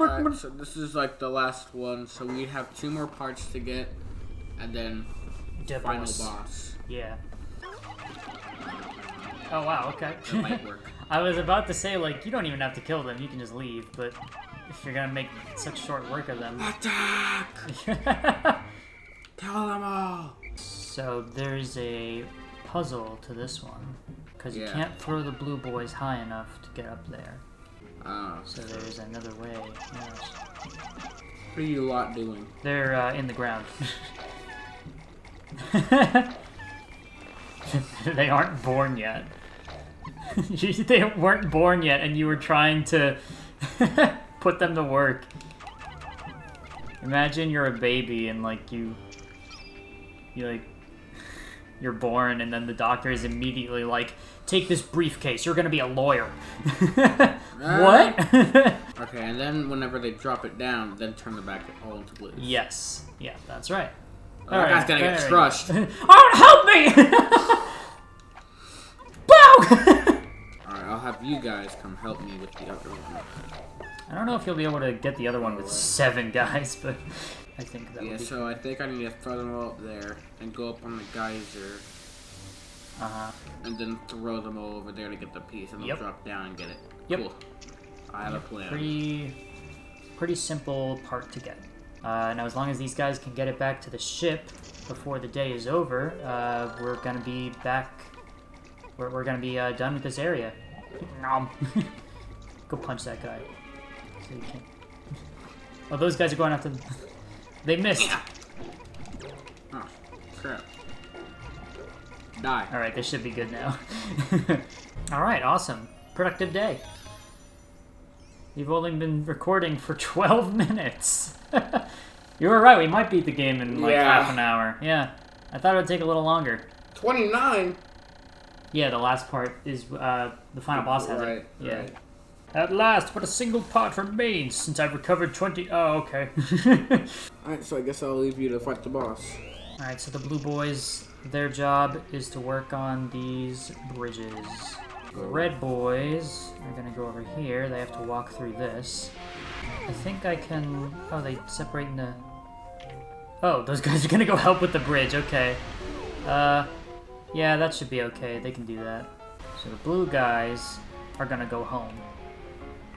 Alright, uh, so this is like the last one, so we have two more parts to get, and then The final boss. boss. Yeah. Oh wow, okay. It might work. I was about to say like you don't even have to kill them, you can just leave, but if you're gonna make such short work of them. Attack! Kill them all! so there's a puzzle to this one because you can't throw the blue boys high enough to get up there. Uh, So there's another way. Yes. what are you lot doing? They're uh, in the ground. they aren't born yet. They weren't born yet, and you were trying to put them to work. Imagine you're a baby and like you, you like, you're born, and then the doctor is immediately like, "Take this briefcase. You're gonna be a lawyer." what? Okay, and then whenever they drop it down, then turn it back all into blue. yes. Yeah, that's right. Oh, that guy's gonna get crushed. Oh, help me! Bow! Alright, I'll have you guys come help me with the other one. I don't know if you'll be able to get the other one with seven guys, but I think that Yeah, would be. so I think I need to throw them all up there and go up on the geyser Uh huh. and then throw them all over there to get the piece and they'll Yep. drop down and get it. Yep. Cool. I have a plan. Pretty, pretty simple part to get. Uh, now, as long as these guys can get it back to the ship before the day is over, uh, we're gonna be back. We're, we're gonna be uh, done with this area. Nom. Go punch that guy. So you can't. Oh, those guys are going after. They missed. Yeah. Oh, crap. Die. All right, this should be good now. All right, awesome. Productive day. We've only been recording for 12 minutes. you were right, we might beat the game in like Yeah. half an hour. Yeah. I thought it would take a little longer. 29? Yeah, the last part is uh, the final boss has Right, it. Yeah. right. At last, but a single part remains since I've recovered 20. Oh, okay. Alright, so I guess I'll leave you to fight the boss. Alright, so the blue boys, their job is to work on these bridges. The red boys are gonna go over here. They have to walk through this. I think I can. Oh, they separate into. Oh, those guys are gonna go help with the bridge. Okay. Uh, yeah, that should be okay. They can do that. So the blue guys are gonna go home.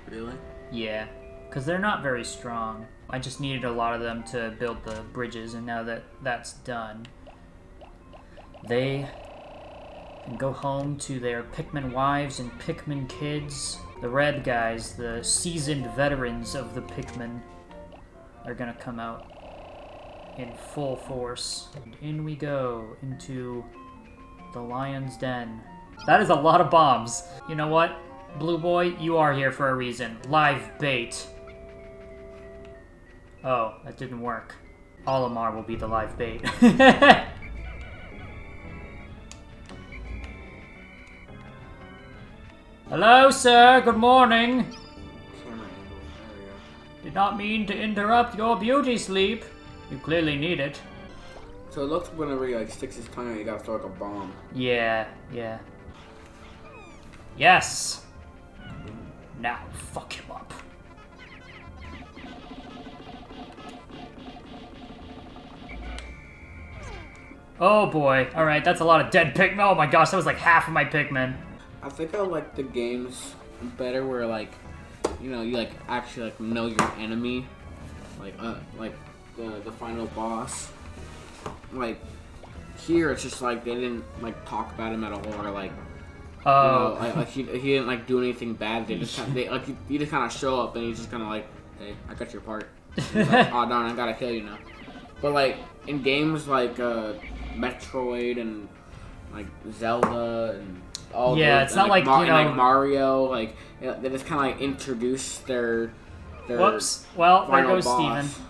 Really? Yeah, because they're not very strong. I just needed a lot of them to build the bridges, and now that that's done, they can go home to their Pikmin wives and Pikmin kids. The red guys, the seasoned veterans of the Pikmin, are gonna come out in full force. And in we go into the lion's den. That is a lot of bombs. You know what? Blue boy, you are here for a reason. Live bait. Oh, that didn't work. Olimar will be the live bait. Hello, sir. Good morning. Camera angle. There we go. Did not mean to interrupt your beauty sleep. You clearly need it. So it looks whenever he like sticks his tongue out, you gotta throw like a bomb. Yeah, yeah. Yes! Now, fuck him up. Oh boy. Alright, that's a lot of dead Pikmin. Oh my gosh, that was like half of my Pikmin. I think I like the games better where like, you know, you like actually like know your enemy, like uh like the the final boss. Like here, it's just like they didn't like talk about him at all, or like you know, Oh. like, like he, he didn't like do anything bad. They just kind they like you, you just kind of show up and he's just kind of like, hey, I got your part. Like, oh darn, I gotta kill you now. But like in games like uh, Metroid and like Zelda and all Yeah, those, it's not like, Mar- you know- like Mario, like they just kind of like introduce their their Whoops. Well, there goes boss, Steven.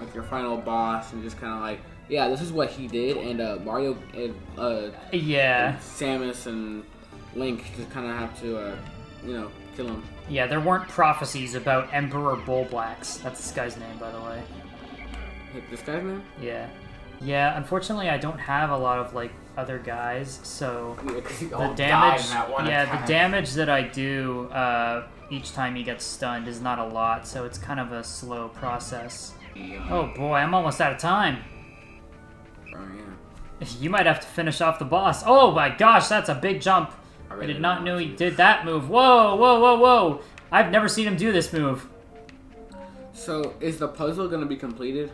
like your final boss, and just kind of like yeah, this is what he did, and uh, Mario and uh, Yeah. Samus and Link just kind of have to uh, you know kill him. Yeah, there weren't prophecies about Emperor Bulblax. That's this guy's name, by the way. This guy's name? Yeah. Yeah, unfortunately, I don't have a lot of like other guys, so Yeah, 'cause you the damage. Yeah, the damage that I do uh, each time he gets stunned is not a lot, so it's kind of a slow process. Oh boy, I'm almost out of time. Oh, yeah. You might have to finish off the boss. Oh my gosh, that's a big jump. I really did not know he did that move. Whoa, whoa, whoa, whoa. I've never seen him do this move. So, is the puzzle gonna be completed?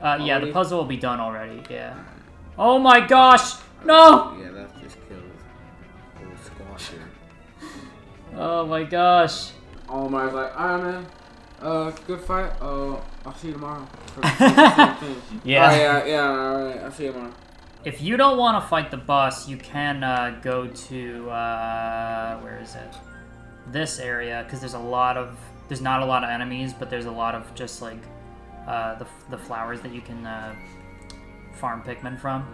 Uh, yeah, the puzzle will be done already, yeah. Oh my gosh! No! Yeah, that just killed old squash here. Oh my gosh. Oh my, like, alright, man. Uh, good fight. Uh, I'll see you tomorrow. For the. Yeah. Alright, yeah, yeah, alright. I'll see you tomorrow. If you don't want to fight the boss, you can uh, go to uh, where is it? This area because there's a lot of there's not a lot of enemies, but there's a lot of just like uh, the the flowers that you can uh, farm Pikmin from.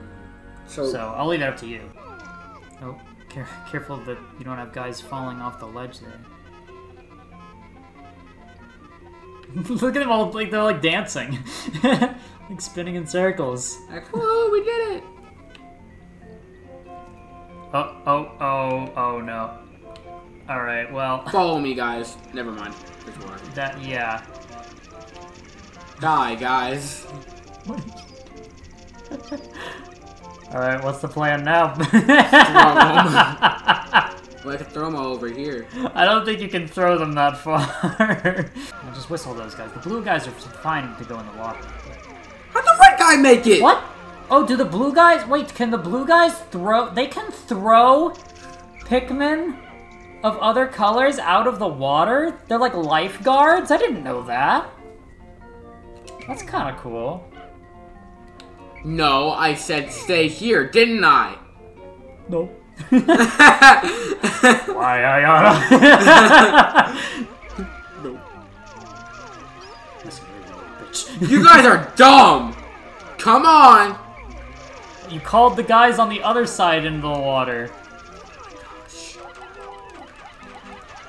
So, So I'll leave that up to you. Oh, care- careful that you don't have guys falling off the ledge there. Look at them all like they're like dancing, like spinning in circles. like, whoa, we did it! Oh, oh, oh, oh no. Alright, well, Follow me, guys. Never mind. It's that, yeah. Die, guys. Alright, what's the plan now? Well, I could throw them all over here. I don't think you can throw them that far. I'll just whistle those guys. The blue guys are fine to go in the water. How'd the red guy make it? What? Oh, do the blue guys? Wait, can the blue guys throw? They can throw Pikmin of other colors out of the water? They're like lifeguards? I didn't know that. That's kind of cool. No, I said stay here, didn't I? No. Why I oughta. No. You bitch. You guys are dumb! Come on! You called the guys on the other side into the water.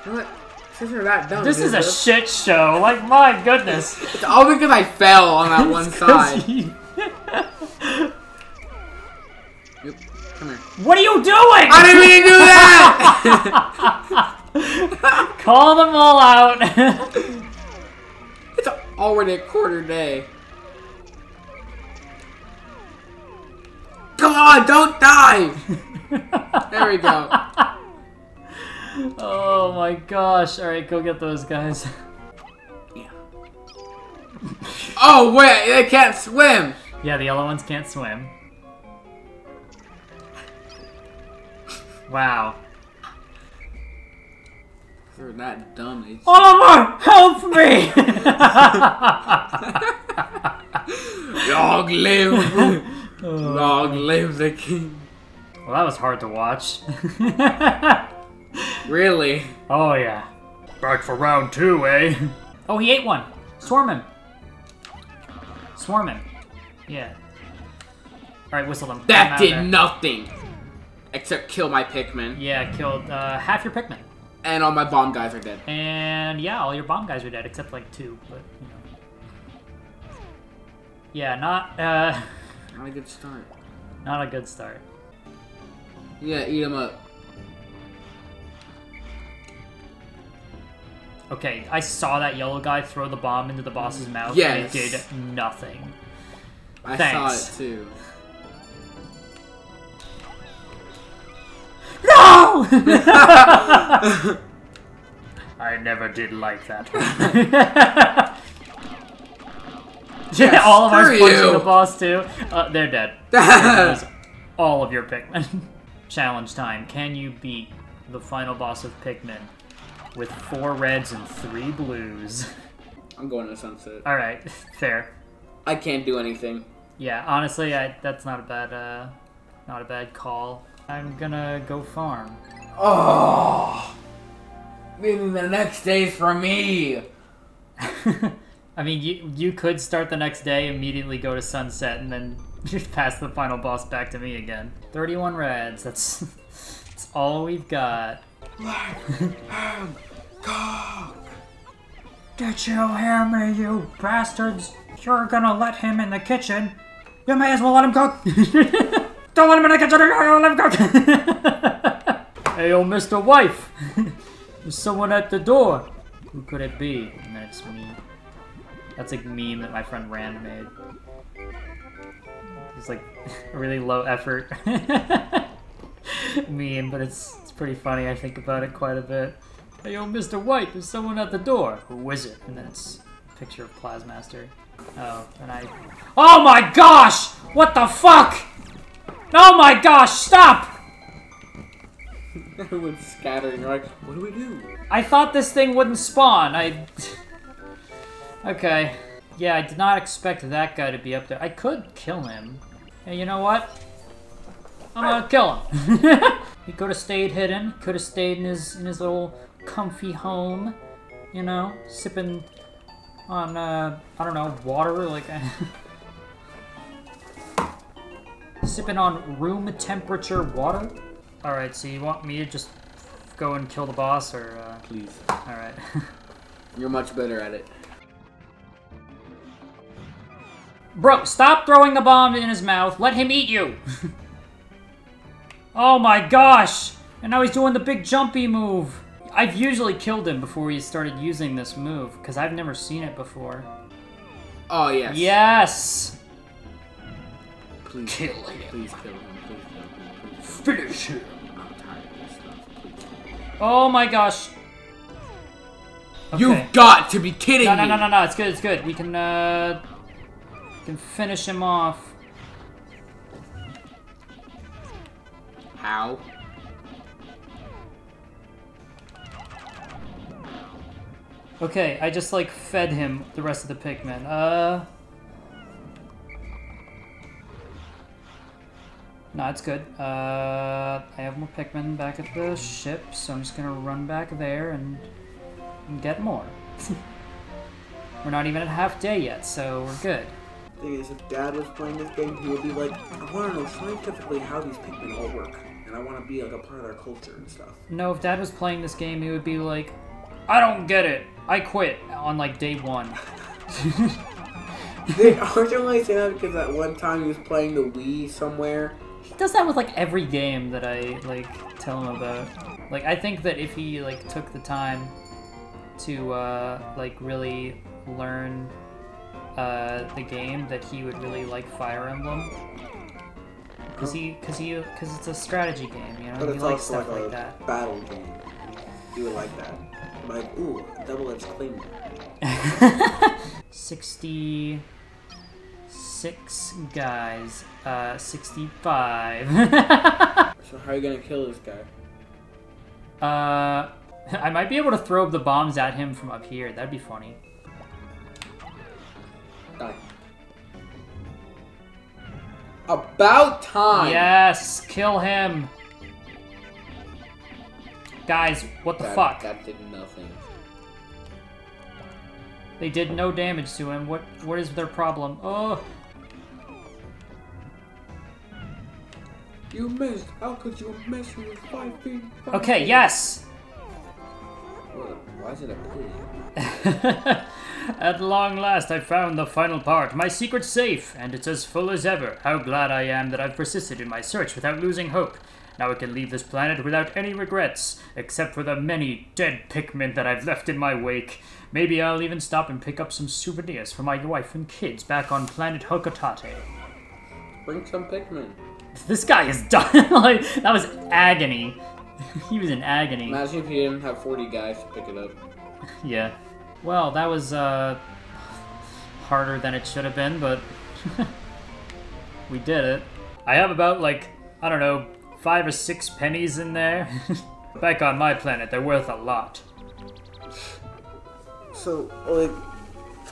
What? Since you're that dumb, This is a Ziz, shit show. Like, my goodness. It's all because I fell on that one side. you- Yep, Come here. What are you doing? I didn't mean to do that! Call them all out. it's already a quarter day. Come on, don't die! There we go. Oh my gosh. Alright, go get those guys. Yeah. Oh, wait, they can't swim! Yeah, the yellow ones can't swim. Wow. They're that dumb. They Oliver, help me! Long live! Oh. Long live the king. well, that was hard to watch. Really? oh, yeah. Back for round two, eh? Oh, he ate one. Swarm him. Swarm him. Yeah. Alright, whistle him. That did nothing! Except kill my Pikmin. Yeah, killed uh, half your Pikmin. And all my bomb guys are dead. And yeah, all your bomb guys are dead except like two, but you know. Yeah, not uh Not a good start. not a good start. Yeah, eat them up. Okay, I saw that yellow guy throw the bomb into the boss's mouth Yes. and it did nothing. I Thanks. saw it too. No! I never did like that. yeah, all of screw punching the boss too. Uh, they're dead. All of your Pikmin. Challenge time. Can you beat the final boss of Pikmin with four reds and three blues? I'm going to sunset. Alright, fair. I can't do anything. Yeah, honestly, I, that's not a bad, uh, not a bad call. I'm gonna go farm. Oh! Maybe the next day's for me! I mean, you you could start the next day, immediately go to sunset, and then just pass the final boss back to me again. 31 reds. That's that's all we've got. Did you hear me, you bastards? You're gonna let him in the kitchen. You may as well let him cook. Don't let him in the kitchen. Let him cook. hey, yo, Mr. Wife. There's someone at the door. Who could it be? And then it's me. That's a meme that my friend Rand made. It's like a really low effort meme, but it's it's pretty funny. I think about it quite a bit. Hey, yo, Mr. White, there's someone at the door. Who is it? And then it's a picture of Plasmaster. Oh, and I. Oh my gosh! What the fuck? Oh my gosh! Stop! Everyone's scattering. Like, what do we do? I thought this thing wouldn't spawn. I. okay. Yeah, I did not expect that guy to be up there. I could kill him. Hey, you know what? I'm gonna kill him. he could have stayed hidden. Could have stayed in his in his little comfy home. You know, sipping on uh, I don't know water like. sipping on room temperature water. All right, so you want me to just go and kill the boss, or uh... Please. all right? You're much better at it. Bro, stop throwing the bomb in his mouth. Let him eat you. oh my gosh! And now he's doing the big jumpy move. I've usually killed him before he started using this move, because I've never seen it before. Oh, yes. Yes! Please Kill him. him. Please kill him. Please kill him. Finish him! I'm tired of this stuff. Oh my gosh. Okay. You've got to be kidding No, me! no, no, no, no, it's good, it's good. We can, uh... We can finish him off. How? Okay, I just like fed him the rest of the Pikmin. Uh. No, it's good. Uh, I have more Pikmin back at the ship, so I'm just gonna run back there and, and get more. we're not even at half day yet, so we're good. The thing is, if Dad was playing this game, he would be like, I want to know scientifically how these Pikmin all work, and I want to be like a part of their culture and stuff. No, if Dad was playing this game, he would be like, I don't get it. I quit on like day one. they aren't you only saying that because at one time he was playing the Wii somewhere. He does that with like every game that I like tell him about. Like I think that if he like took the time to uh, like really learn uh, the game, that he would really like Fire Emblem. Cause he, cause he, cause it's a strategy game, you know. But he it's likes also stuff like a like that. battle game. You would like that. Like, ooh, double-edged claymore. 66 guys. Uh, 65. So how are you gonna kill this guy? uh, I might be able to throw the bombs at him from up here. That'd be funny. Die. About time! Yes, kill him. Guys, what the That, fuck? That did nothing. They did no damage to him. What what is their problem? Oh, You missed! How could you miss with five feet? five okay, feet? yes. Why is it a? At long last, I found the final part, my secret safe, and it's as full as ever. How glad I am that I've persisted in my search without losing hope. Now I can leave this planet without any regrets, except for the many dead Pikmin that I've left in my wake. Maybe I'll even stop and pick up some souvenirs for my wife and kids back on planet Hocotate. Bring some Pikmin. This guy is done. like that was agony. he was in agony. Imagine if he didn't have 40 guys to pick it up. Yeah. Well, that was uh harder than it should have been, but we did it. I have about like I don't know five or six pennies in there. Back on my planet, they're worth a lot. So, like,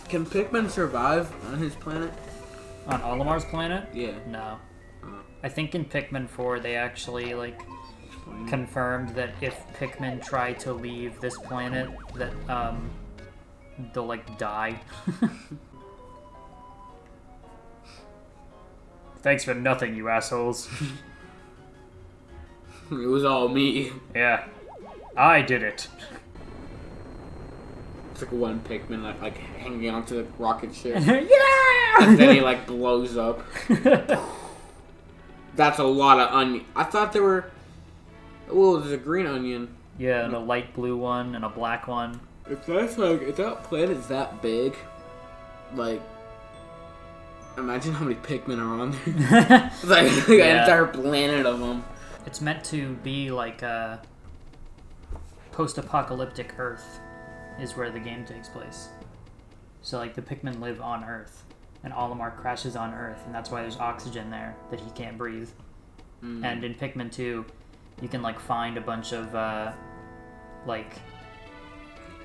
Can Pikmin survive on his planet? On Olimar's planet? Yeah. No. Oh. I think in Pikmin 4 they actually like Explain. confirmed that if Pikmin try to leave this planet, that um they'll like die. Thanks for nothing, you assholes. It was all me. yeah, I did it. It's like one Pikmin like, like hanging onto the rocket ship. yeah! and then he like blows up. That's a lot of onion. I thought there were. Oh, there's a green onion. yeah, and a light blue one and a black one. If that's like if that planet's that big, like imagine how many Pikmin are on there. It's like, like Yeah. an entire planet of them. It's meant to be like a post-apocalyptic Earth, is where the game takes place. So like the Pikmin live on Earth, and Olimar crashes on Earth, and that's why there's oxygen there that he can't breathe. And in Pikmin 2, you can like find a bunch of uh, like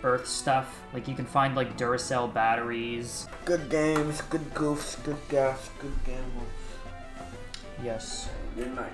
Earth stuff. Like you can find like Duracell batteries. Good games, good goofs, good gaffs, good gambles. Yes. Good night.